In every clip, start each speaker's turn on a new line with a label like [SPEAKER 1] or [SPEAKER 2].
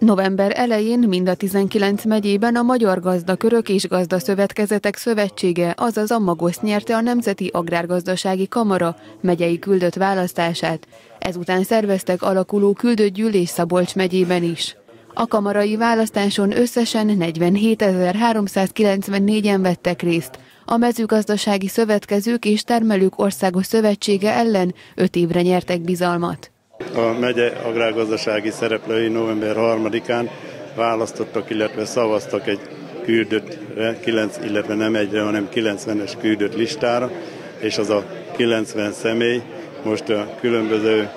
[SPEAKER 1] November elején mind a 19 megyében a Magyar Gazdakörök és Gazdaszövetkezetek Szövetsége, azaz a Magosz nyerte a Nemzeti Agrárgazdasági Kamara megyei küldött választását. Ezután szerveztek alakuló küldött gyűlés Szabolcs megyében is. A kamarai választáson összesen 47.394-en vettek részt. A mezőgazdasági szövetkezők és termelők országos szövetsége ellen 5 évre nyertek bizalmat.
[SPEAKER 2] A megye agrárgazdasági szereplői november 3-án választottak, illetve szavaztak egy küldöttre, 9, illetve nem egyre, hanem 90-es küldött listára, és az a 90 személy most a különböző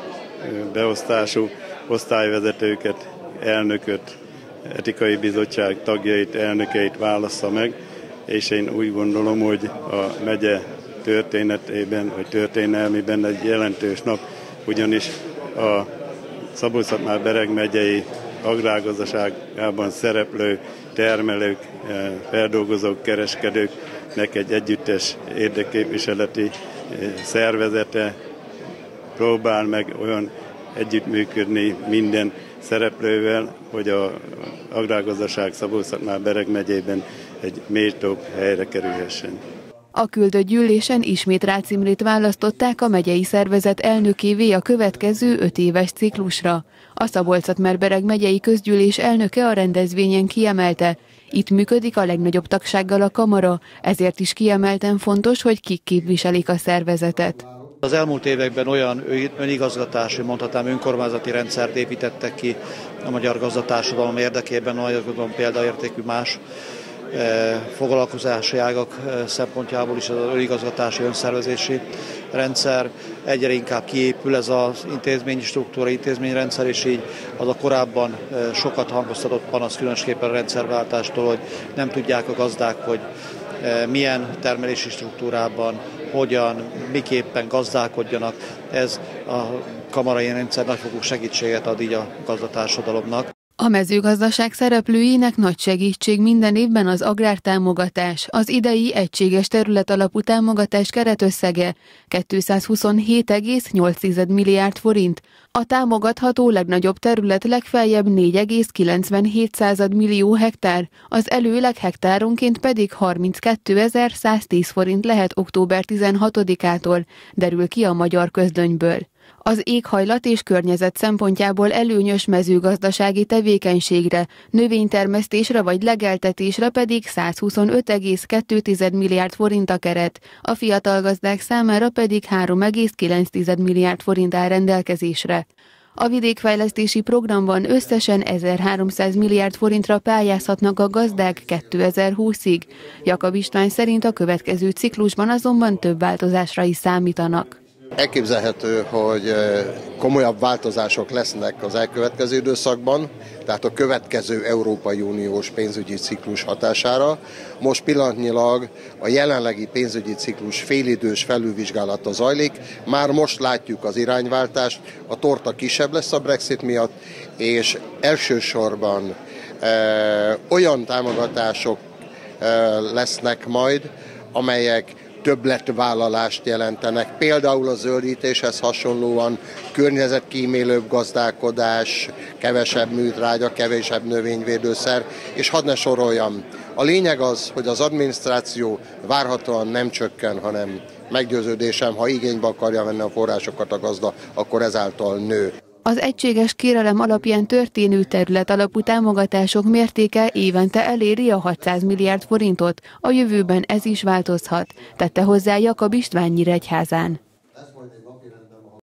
[SPEAKER 2] beosztású osztályvezetőket, elnököt, etikai bizottság tagjait, elnökeit válassza meg, és én úgy gondolom, hogy a megye történetében, vagy történelmiben egy jelentős nap, ugyanis a szabolcs bereg megyei agrárgazdaságában szereplő termelők, eh, feldolgozók, kereskedőknek egy együttes érdekképviseleti eh, szervezete próbál meg olyan együttműködni minden szereplővel, hogy a agrárgazdaság szabolcs bereg megyében egy méltóbb helyre kerülhessen.
[SPEAKER 1] A küldött gyűlésen ismét Rácimrét választották a megyei szervezet elnökévé a következő öt éves ciklusra. A szabolcs merbereg megyei közgyűlés elnöke a rendezvényen kiemelte, itt működik a legnagyobb tagsággal a kamara, ezért is kiemelten fontos, hogy kik képviselik a szervezetet.
[SPEAKER 3] Az elmúlt években olyan önigazgatási, mondhatnám önkormányzati rendszert építettek ki a magyar gazdatársadalom érdekében, nagyon példaértékű más foglalkozási ágak e, szempontjából is az önigazgatási, önszervezési rendszer egyre inkább kiépül ez az intézményi struktúra, intézményrendszer, és így az a korábban e, sokat hangoztatott panasz, különösképpen a rendszerváltástól, hogy nem tudják a gazdák, hogy milyen termelési struktúrában, hogyan, miképpen gazdálkodjanak. Ez a kamarai rendszer nagyfokú segítséget ad így a gazdatársadalomnak.
[SPEAKER 1] A mezőgazdaság szereplőinek nagy segítség minden évben az agrártámogatás. Az idei egységes terület alapú támogatás keretösszege 227,8 milliárd forint. A támogatható legnagyobb terület legfeljebb 4,97 millió hektár, az előleg hektáronként pedig 32.110 forint lehet október 16-ától, derül ki a magyar közlönyből. Az éghajlat és környezet szempontjából előnyös mezőgazdasági tevékenységre, növénytermesztésre vagy legeltetésre pedig 125,2 milliárd forint a keret, a fiatal gazdák számára pedig 3,9 milliárd forint áll rendelkezésre. A vidékfejlesztési programban összesen 1300 milliárd forintra pályázhatnak a gazdák 2020-ig. Jakab István szerint a következő ciklusban azonban több változásra is számítanak.
[SPEAKER 4] Elképzelhető, hogy komolyabb változások lesznek az elkövetkező időszakban, tehát a következő Európai Uniós pénzügyi ciklus hatására. Most pillanatnyilag a jelenlegi pénzügyi ciklus félidős felülvizsgálata zajlik. Már most látjuk az irányváltást, a torta kisebb lesz a Brexit miatt, és elsősorban e, olyan támogatások e, lesznek majd, amelyek többletvállalást jelentenek. Például a zöldítéshez hasonlóan környezetkímélőbb gazdálkodás, kevesebb műtrágya, kevesebb növényvédőszer, és hadd ne soroljam. A lényeg az, hogy az adminisztráció várhatóan nem csökken, hanem meggyőződésem, ha igénybe akarja venni a forrásokat a gazda, akkor ezáltal nő.
[SPEAKER 1] Az egységes kérelem alapján történő terület alapú támogatások mértéke évente eléri a 600 milliárd forintot, a jövőben ez is változhat, tette hozzá Jakab István Nyíregyházán.